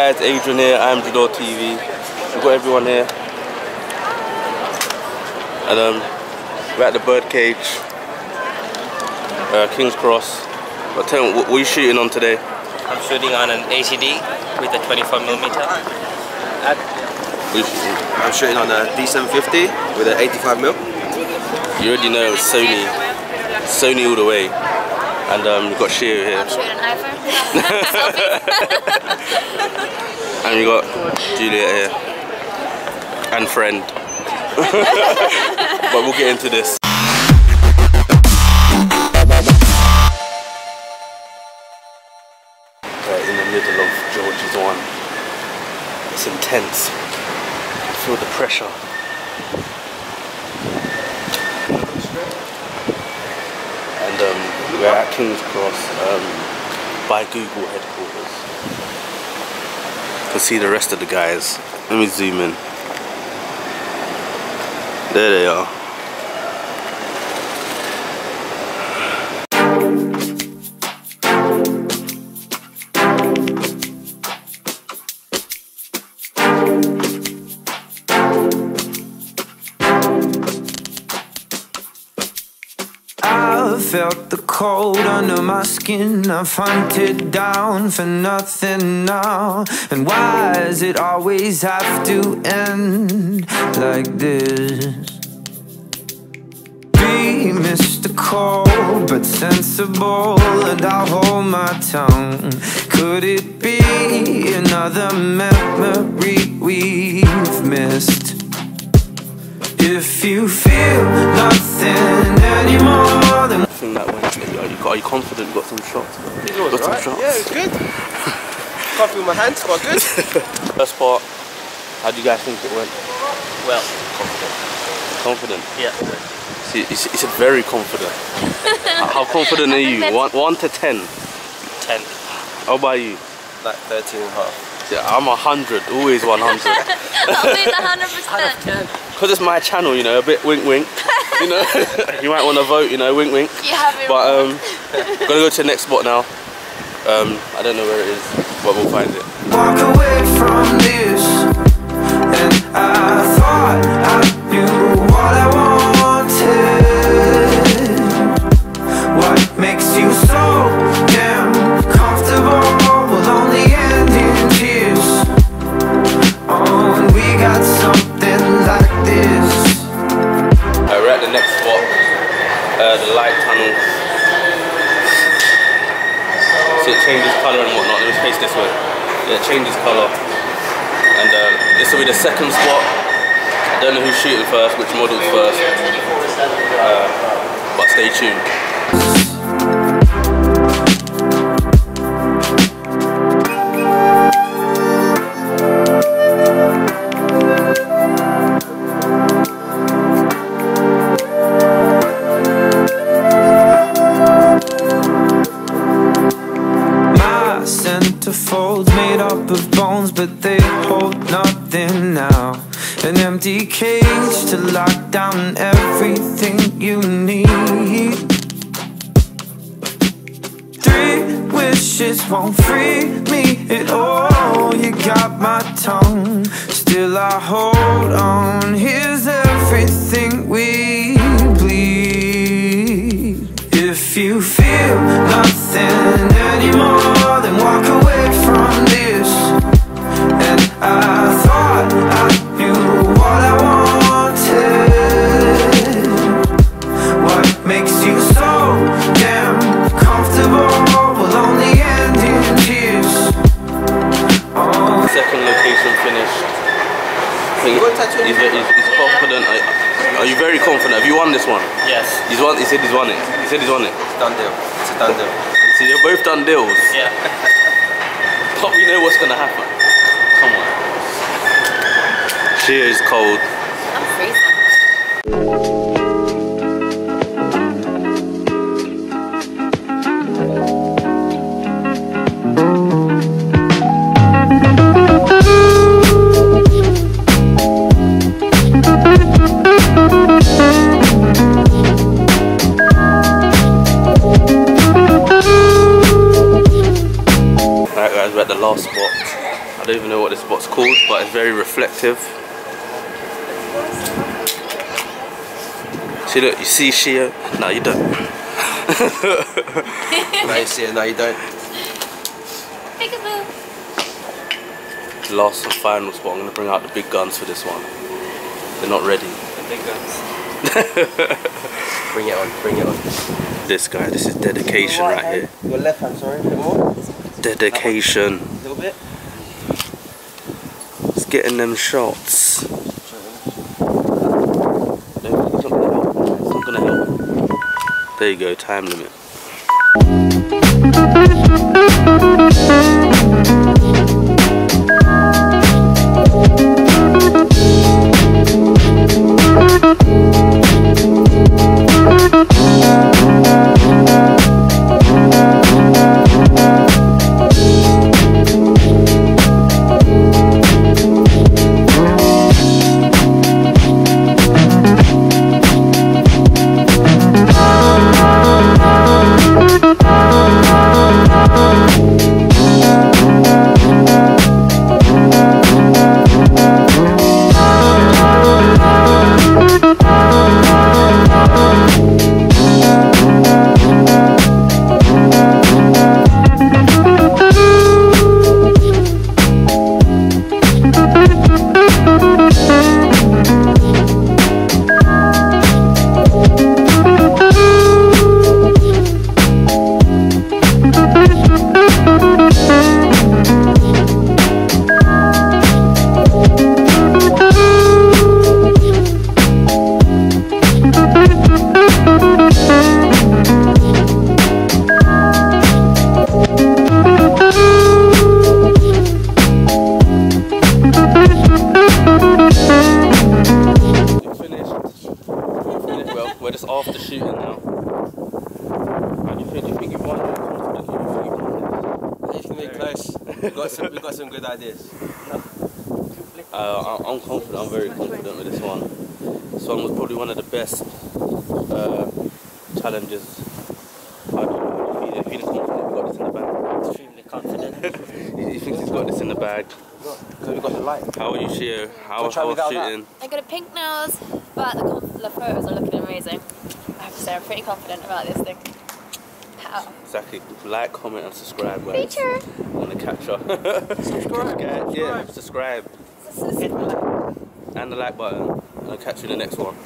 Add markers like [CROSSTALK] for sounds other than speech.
Guys, Adrian here, I'm Jadore TV. We've got everyone here. And um, we're at the birdcage, uh, King's Cross. But tell me, what, what are you shooting on today? I'm shooting on an ACD with a 24 millimeter. What are you shooting? I'm shooting on a D750 with an 85 mil. You already know it's Sony, Sony all the way. And um, we've got Shio here. Shooting an iPhone. [LAUGHS] [LAUGHS] [LAUGHS] And we got Juliet here. And friend. [LAUGHS] but we'll get into this. We're in the middle of George's one. It's intense. Feel the pressure. And um, we're at King's Cross um, by Google headquarters can see the rest of the guys. Let me zoom in. There they are. Felt the cold under my skin. I've hunted down for nothing now. And why does it always have to end like this? Be mystical but sensible, and I'll hold my tongue. Could it be another memory we've missed? If you feel nothing anymore, I that went. Are you, are you confident you got some shots? Got some shots? Yeah, it's good. Can't feel my hands, quite good. [LAUGHS] First part, how do you guys think it went? Well, Confident? Confident? Yeah. See, you said- you said very confident. how confident are [LAUGHS] you? One, one to ten. 10. How about you? like 13 and a half. Yeah, I'm a hundred, always 100. [LAUGHS] Always 100%. Because it's my channel, you know, a bit wink wink. You know, [LAUGHS] [LAUGHS] you might want to vote, you know, wink wink. You have it But um, gotta go to the next spot now. Um, I don't know where it is, but we'll find it. It changes colour and whatnot. Let me face this way. Yeah, it changes colour. And uh, this will be the second spot. I don't know who's shooting first, which model's first. Uh, but stay tuned. Centerfold's made up of bones, but they hold nothing now. An empty cage to lock down everything you need. Three wishes won't free me at all. You got my tongue, still I hold on. Here's everything we bleed. If you feel nothing he's, he's, he's confident. Are, are you very confident? Have you won this one? Yes. He's won. He said he's won it. He said he's won it. It's done deal. It's a done deal. See, they've both done deals. Yeah. [LAUGHS] But we know what's gonna happen. Come on. She is cold. I'm freezing. Alright guys, we're at the last spot. I don't even know what this spot's called, but it's very reflective. See, look, you see Shio? No, you don't. [LAUGHS] now you see it, now you don't. Peekaboo. Last and final spot. I'm gonna bring out the big guns for this one. They're not ready. The big guns. [LAUGHS] Bring it on, bring it on. This guy, this is dedication right here. Your left hand, sorry, a bit more. Dedication. Bit. It's getting them shots. There you go, time limit. After shooting now. How do you think? Do you think you've won? Are you confident? Do you think you've won It's gonna be close. We've got some, we've got some good ideas. Uh, I- I'm confident. I'm very confident with this one. This one was probably one of the best uh, challenges. How do you, how do you feel? Feeling confident we've got this in the bag. Extremely confident. He he thinks he's got this in the bag. Because we've got the light. How are you, Shio? How We'll try that. shooting? I got a pink nose, but the, the photos are looking amazing. I have to say, I'm pretty confident about this thing. How? Exactly. Like, comment, and subscribe, guys. Feature. I'm gonna catch up. [LAUGHS] subscribe. Yeah, subscribe. Hit the. And the like button. And I'll catch you in the next one.